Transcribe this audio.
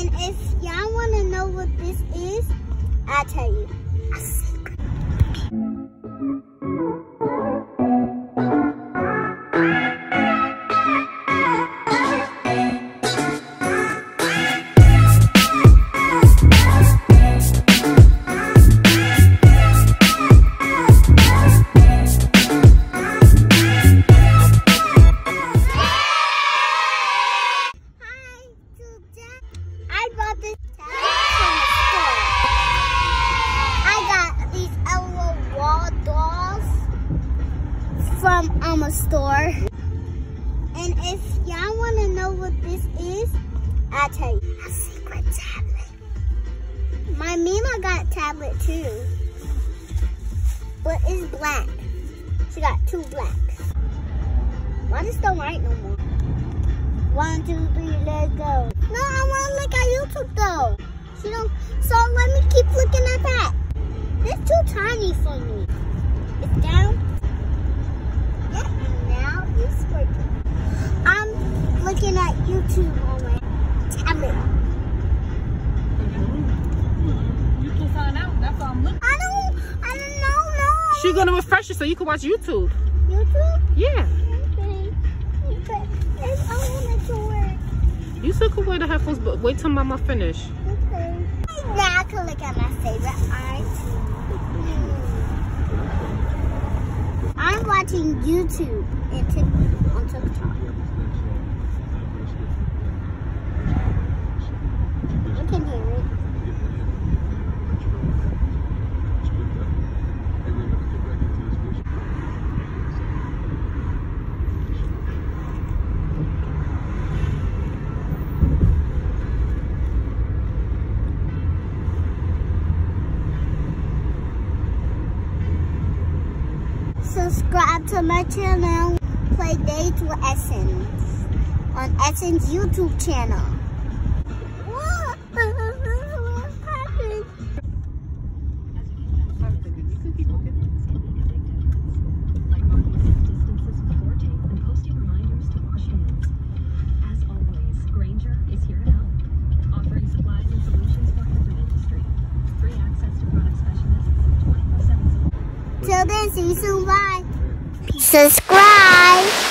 And if y'all want to know what this is, I'll tell you. Store. And if y'all want to know what this is, I'll tell you. A secret tablet. My Mima got a tablet too. But it's black. She got two blacks. Why just don't write no more? One, two, three, let's go. No, I want to look at YouTube though. She don't. So let me keep looking at that. It's too tiny for me. It's down. Yeah, and now it's working. I'm looking at YouTube on my tablet. You can find out. That's all I'm looking. I don't. I don't know. No. She's gonna refresh it so you can watch YouTube. YouTube. Yeah. Okay. But I want it to work. You still can wear the headphones, but wait till Mama finish. Okay. Now I can look at my favorite art. I'm watching YouTube and Tik- TikTok. I can hear it. Subscribe to my channel, Play Dates with Essence, on Essence YouTube channel. 24/7 support. Then, see you soon. Bye. Subscribe.